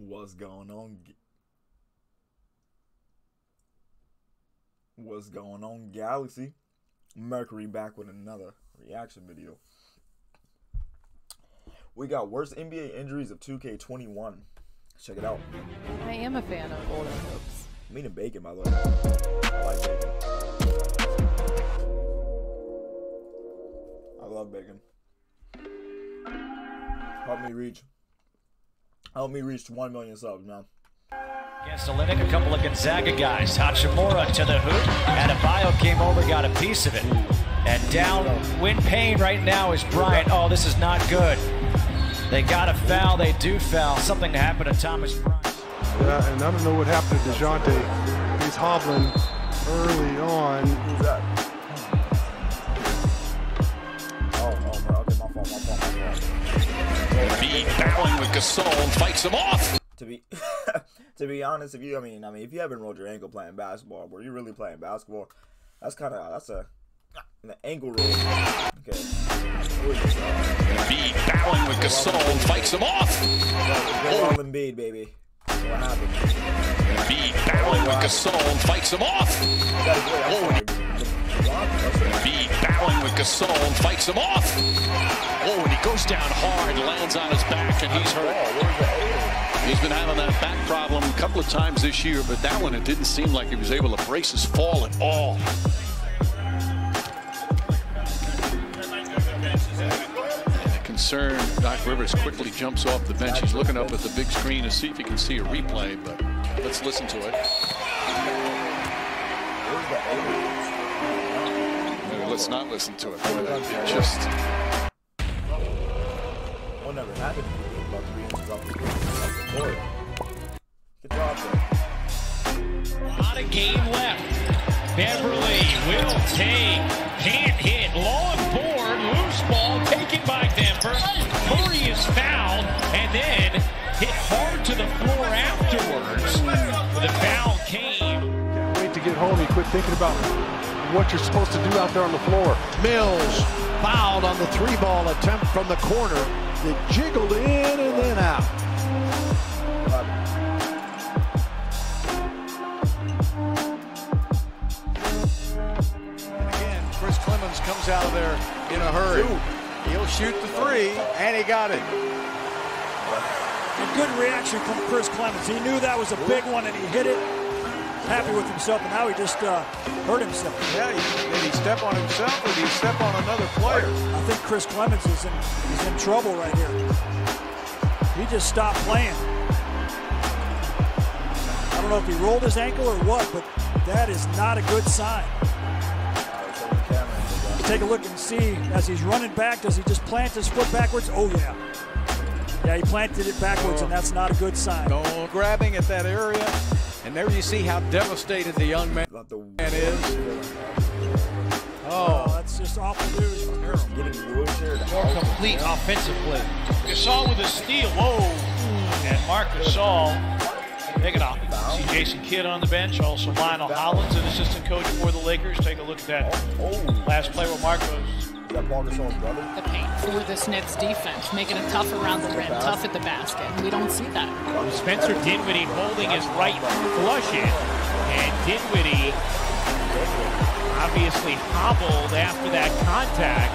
What's going on? What's going on, Galaxy? Merccury back with another reaction video. We got worst NBA injuries of 2K21. Check it out. I am a fan of Golden Hoops. I'm eating bacon, by the way. I like bacon. I love bacon. Help me reach. Help me reach 1 million subs, man. Against Olynyk, a couple of Gonzaga guys. Hachimura to the hoop. Adebayo came over, got a piece of it. And down, win pain right now is Bryant. Oh, this is not good. They got a foul. They do foul. Something happened to Thomas Bryant. Yeah, and I don't know what happened to DeJounte. He's hobbling early on. Who's that? Be battling with Gasol and fights him off. To be, to be honest, if you, I mean, I mean, if you haven't rolled your ankle playing basketball, were you really playing basketball? That's kind of, that's a, an ankle roll. Okay. Who is this? Be battling with Gasol and fights him off. Joel Embiid, baby. What happened? Battling with Gasol and fights him off. That Be battling with Gasol and fights him off. Oh, and he goes down hard, lands on his back, and he's hurt. He's been having that back problem a couple of times this year, but that one it didn't seem like he was able to brace his fall at all. Concerned, Doc Rivers quickly jumps off the bench. He's looking up at the big screen to see if he can see a replay, but let's listen to it. Let's not listen to it. It just What never happened if you about three inches off the, off? Good job, there. Not a game left. Beverley will take. Can't hit. Long board. Loose ball taken by Denver. Murray is fouled and then hit hard to the floor afterwards. The foul came. Can't wait to get home. You quit thinking about what you're supposed to do out there on the floor. Mills fouled on the three ball attempt from the corner. It jiggled in and then out. What happened? Again, Chris Clemons comes out of there in a hurry. He'll shoot the three, and he got it. A good reaction from Chris Clemons. He knew that was a big one and he hit it. Happy with himself, and now he just uh, hurt himself. Yeah, he, did he step on himself or did he step on another player? I think Chris Clemons is in, he's in trouble right here. He just stopped playing. I don't know if he rolled his ankle or what, but that is not a good sign. Alright, so the camera angle, guys. Take a look and see as he's running back, does he just plant his foot backwards? Oh, yeah. Yeah, he planted it backwards, and that's not a good sign. No grabbing at that area. And there you see how devastated the young man the is. Oh, that's just awful news. getting wheelchair More complete offensive play. Gasol with a steal. Whoa. And Marc Gasol taking off. See Jason Kidd on the bench. Also Lionel Hollins, an assistant coach for the Lakers. Take a look at that Oh, last play where Marc goes. Is that Paul Gasol's brother? the paint for this Nets defense, making it tough around the rim, tough at the basket. And we don't see that. Spencer Dinwiddie holding his right flush in. And Dinwiddie obviously hobbled after that contact.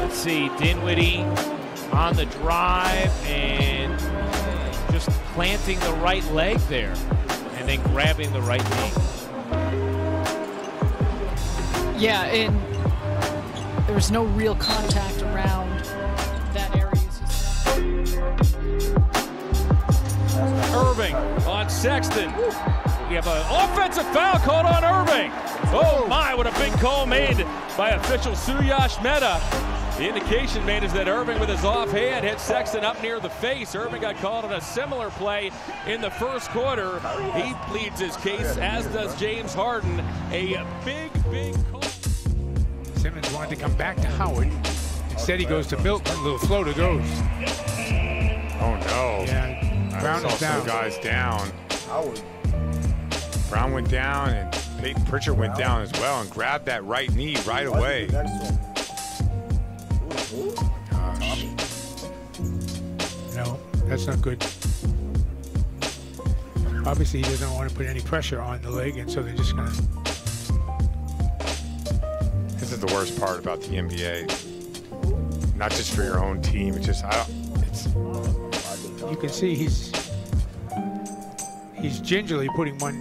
Let's see, Dinwiddie on the drive and just planting the right leg there. And then grabbing the right knee. Yeah, and there was no real contact around that area. Irving on Sexton. We have an offensive foul called on Irving. Oh my, what a big call made by official Suyash Mehta. The indication made is that Irving with his offhand hit Sexton up near the face. Irving got called on a similar play in the first quarter. He pleads his case, as does James Harden. A big, big call. Simmons wanted to come back to Howard. Instead, he goes to Milton. A little floater goes. Oh no. Yeah, Brown is down. guys down. Howard. Brown went down and Payton Pritchard went down as well and grabbed that right knee right away. Next to him. Ooh, ooh. Gosh. No, That's not good. Obviously, he doesn't want to put any pressure on the leg, and so they're just gonna. This is the worst part about the NBA. Not just for your own team. It's just I don't. It's You can see he's he's gingerly putting one.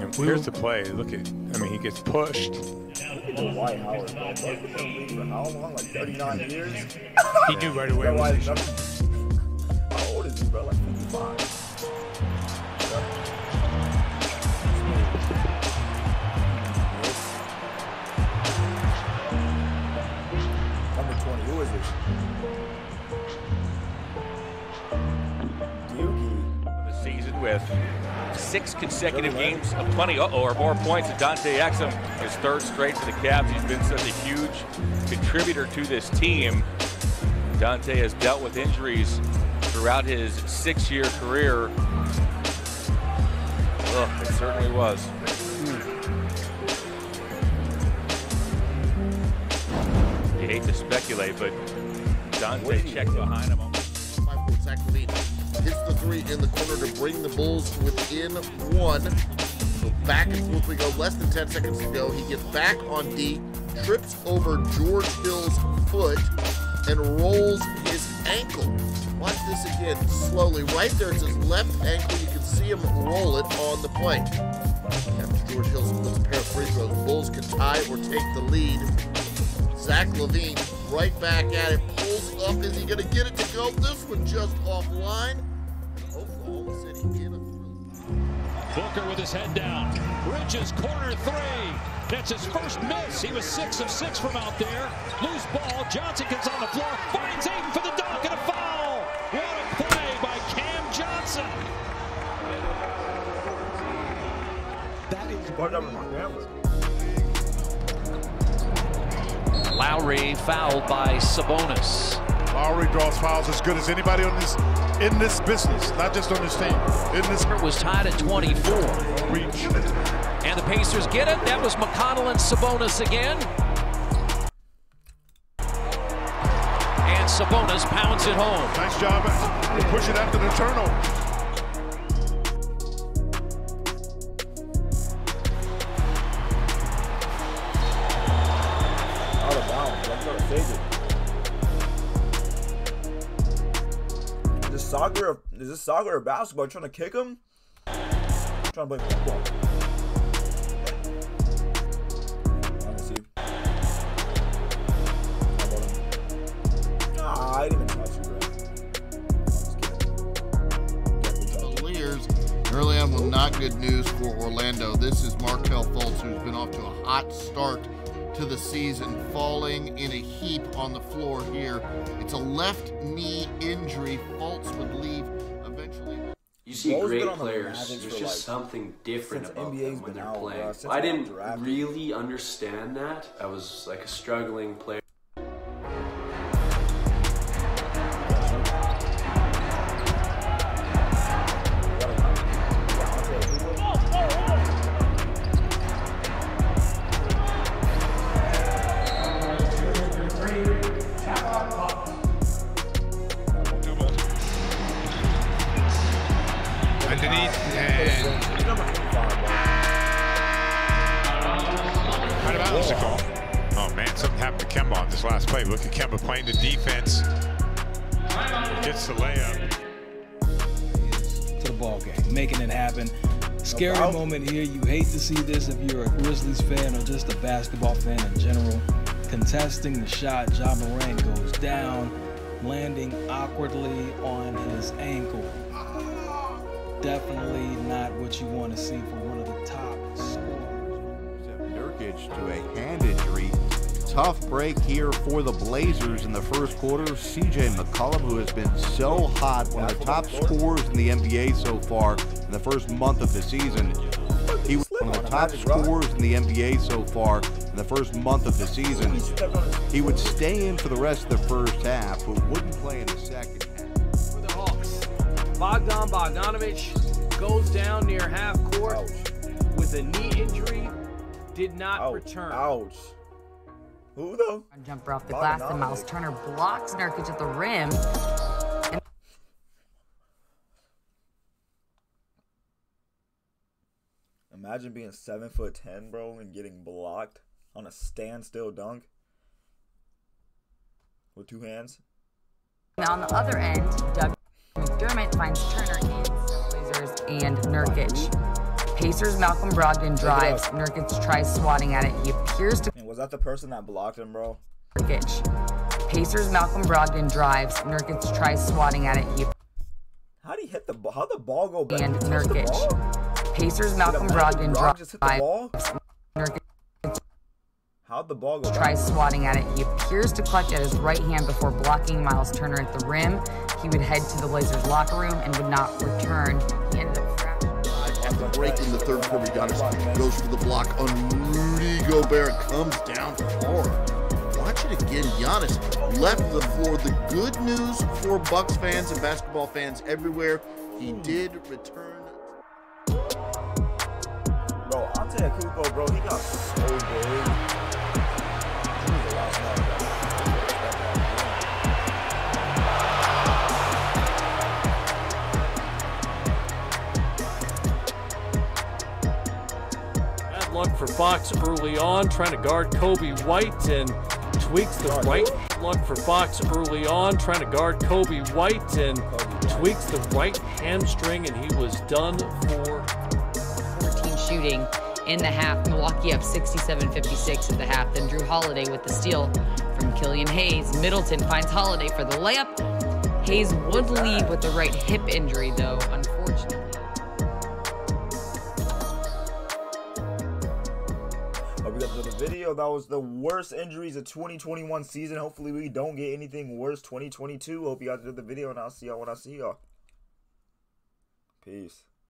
and here's the play. Look at. I mean, he gets pushed. Dwight Howard, bro. Bro, in the league for how long? Like 39 years? He knew right away. With six consecutive games of 20 uh-oh, or more points. And Dante Exum, his third straight for the Cavs. He's been such a huge contributor to this team. Dante has dealt with injuries throughout his six-year career. Ugh, it certainly was. You hate to speculate, but Dante checked behind him. Five foot Zach LaVine hits the three in the corner to bring the Bulls within one. So back and forth we go. Less than 10 seconds to go. He gets back on D, trips over George Hill's foot, and rolls his ankle. Watch this again slowly. Right there, it's his left ankle. You can see him roll it on the play. After George Hill splits a pair of free throws, Bulls can tie or take the lead. Zach LaVine right back at it, pulls up. Is he going to get it to go? This one just offline. Booker with his head down. Bridges, corner three. That's his first miss. He was six of six from out there. Loose ball. Johnson gets on the floor. Finds Ayton for the dunk and a foul. What a play by Cam Johnson. That is part of my. Lowry fouled by Sabonis. Lowry draws fouls as good as anybody on this in this business, not just on this team. In this was tied at 24. Reach. And the Pacers get it. That was McConnell and Sabonis again. And Sabonis pounds it home. Nice job push it after the turnover. This soccer or basketball? Trying to kick him? trying to play football. Ah, I didn't even touch you, bro. Early on with not good news for Orlando. This is Markelle Fultz, who's been off to a hot start to the season, falling in a heap on the floor here. It's a left knee injury. Fultz would leave see great on the players. There's just like, something different about NBA's them when they're out, playing. bro, I didn't really understand that. I was like a struggling player. Look at Kemba playing the defense. Gets the layup. to the ball game, making it happen. Scary About- moment here. You hate to see this if you're a Grizzlies fan or just a basketball fan in general. Contesting the shot, Ja Morant goes down, landing awkwardly on his ankle. Definitely not what you want to see for one of the top scorers. Nurkic to a hand injury. Tough break here for the Blazers in the first quarter. CJ McCollum, who has been so hot, one of the top scorers in the NBA so far in the first month of the season. He was one of the top scorers in the NBA so far in the first month of the season. He would stay in for the rest of the first half, but wouldn't play in the second half. for the Hawks. Bogdan Bogdanovich goes down near half court with a knee injury. Did not return. Ouch. Who though? Jumper off the glass, and Miles Turner blocks Nurkic at the rim. Imagine being seven foot ten, bro, and getting blocked on a standstill dunk with two hands. Now on the other end, Doug McDermott finds Turner in Blazers and Nurkic. Pacers Malcolm Brogdon drives. Nurkic tries swatting at it. He appears to and was that the person that blocked him, bro? Nurkic. Pacers Malcolm Brogdon drives. Nurkic tries swatting at it. He How did he hit the ball? How the ball go back? and He touched the ball? Nurkic. Pacers Malcolm Imagine Brogdon Brog just hit the drives. ball? Nurkic How'd the ball go back? tries swatting at it. He appears to clutch at his right hand before blocking Miles Turner at the rim. He would head to the Blazers locker room and would not return. He ended up At the break in the third quarter, Giannis goes for the block on Rudy Gobert. Comes down hard. Watch it again. Giannis left the floor. The good news for Bucks fans and basketball fans everywhere, he hmm. did return. Bro, Antetokounmpo, bro, he got so big. Luck for Fox early on, trying to guard Coby White and tweaks the right luck for Fox early on, trying to guard Coby White and tweaks the right hamstring, and he was done for 14 shooting in the half. Milwaukee up 67-56 at the half. Then Jrue Holiday with the steal from Killian Hayes. Middleton finds Holiday for the layup. Hayes would leave with the right hip injury, though, unfortunately. Enjoyed the video. That was the worst injuries of 2021 season. Hopefully we don't get anything worse 2022. Hope you guys enjoyed the video, and I'll see y'all when I see y'all. Peace.